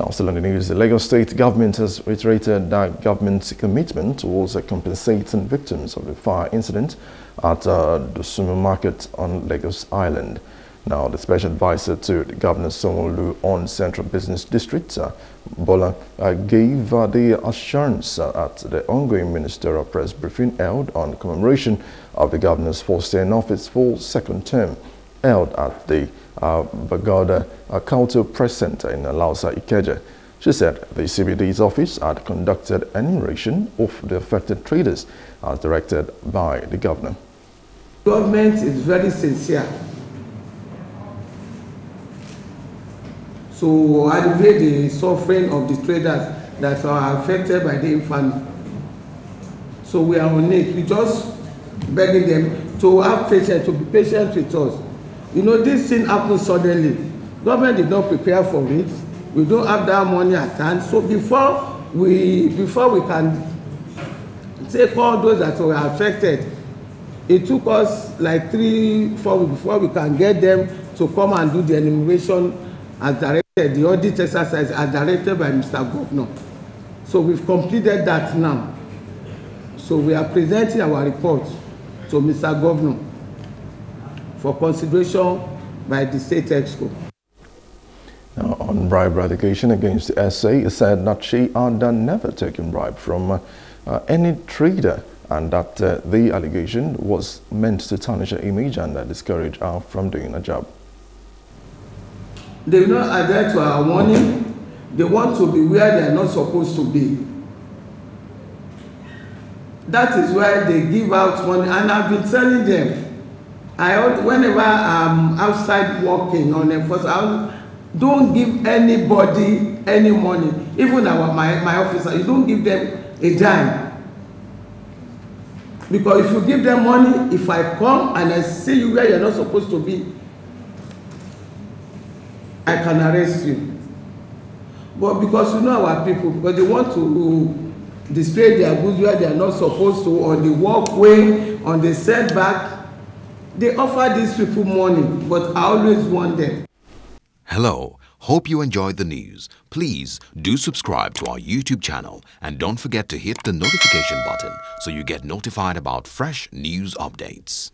Now, still on the news, the Lagos State government has reiterated that government's commitment towards compensating victims of the fire incident at uh, Dosunmu Market on Lagos Island. Now, the special advisor to the Governor Sanwo-Olu on Central Business District, uh, Bola, uh, gave uh, the assurance uh, at the ongoing ministerial press briefing held on commemoration of the governor's first day in office for second term, held at the uh, Bagauda uh, Kaltho Press Center in Alausa, Ikeja. She said the CBD's office had conducted an enumeration of the affected traders as directed by the governor. Government is very sincere to alleviate the suffering of the traders that are affected by the infamy. So we are on it. We just begging them to have patience, to be patient with us. You know, this thing happened suddenly. Government did not prepare for it. We don't have that money at hand. So before we before we can take all those that were affected, it took us like three, four weeks before we can get them to come and do the enumeration as directed, the audit exercise as directed by Mr. Governor. So we've completed that now. So we are presenting our report to Mr. Governor for consideration by the State Exco. Now, on bribe allegation against the SA, it said that she had never taken bribe from uh, uh, any trader and that uh, the allegation was meant to tarnish her image and uh, discourage her from doing a job. They will not adhere to our warning. They want to be where they are not supposed to be. That is why they give out money. And I've been telling them, I whenever I'm outside working on enforcement, don't give anybody any money. Even our my, my officer, you don't give them a dime. Because if you give them money, if I come and I see you where you're not supposed to be, I can arrest you. But because you know our people, because they want to display their goods where they are not supposed to, on the walkway, on the setback, they offer these people money, but I always want them. Hello. Hope you enjoyed the news. Please do subscribe to our YouTube channel and don't forget to hit the notification button so you get notified about fresh news updates.